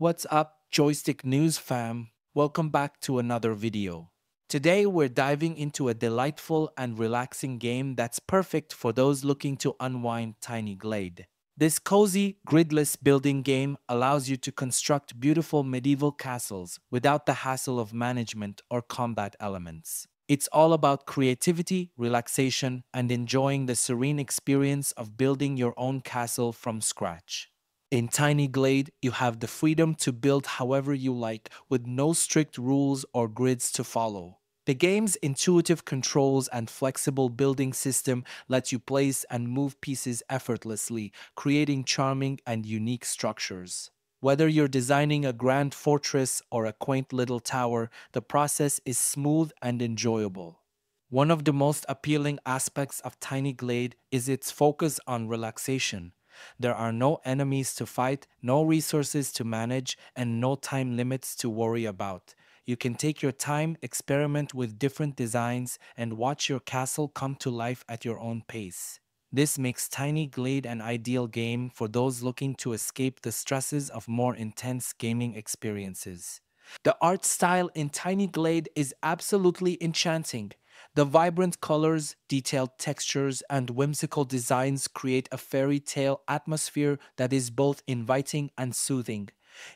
What's up, Joystick News fam? Welcome back to another video. Today we're diving into a delightful and relaxing game that's perfect for those looking to unwind Tiny Glade. This cozy, gridless building game allows you to construct beautiful medieval castles without the hassle of management or combat elements. It's all about creativity, relaxation, and enjoying the serene experience of building your own castle from scratch. In Tiny Glade, you have the freedom to build however you like with no strict rules or grids to follow. The game's intuitive controls and flexible building system lets you place and move pieces effortlessly, creating charming and unique structures. Whether you're designing a grand fortress or a quaint little tower, the process is smooth and enjoyable. One of the most appealing aspects of Tiny Glade is its focus on relaxation. There are no enemies to fight, no resources to manage, and no time limits to worry about. You can take your time, experiment with different designs, and watch your castle come to life at your own pace. This makes Tiny Glade an ideal game for those looking to escape the stresses of more intense gaming experiences. The art style in Tiny Glade is absolutely enchanting. The vibrant colors, detailed textures, and whimsical designs create a fairy tale atmosphere that is both inviting and soothing.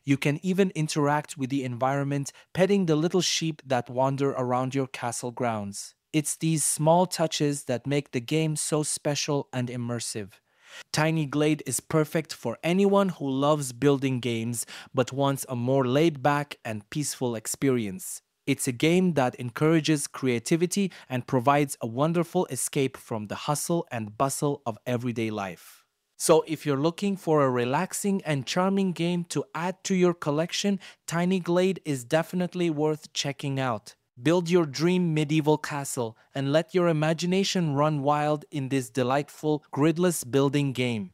You can even interact with the environment, petting the little sheep that wander around your castle grounds. It's these small touches that make the game so special and immersive. Tiny Glade is perfect for anyone who loves building games but wants a more laid back and peaceful experience. It's a game that encourages creativity and provides a wonderful escape from the hustle and bustle of everyday life. So, if you're looking for a relaxing and charming game to add to your collection, Tiny Glade is definitely worth checking out. Build your dream medieval castle and let your imagination run wild in this delightful gridless building game.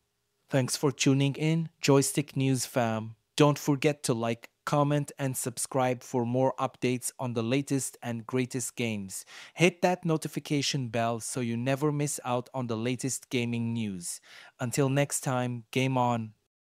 Thanks for tuning in, Joystick News fam. Don't forget to like, comment, and subscribe for more updates on the latest and greatest games. Hit that notification bell so you never miss out on the latest gaming news. Until next time, game on.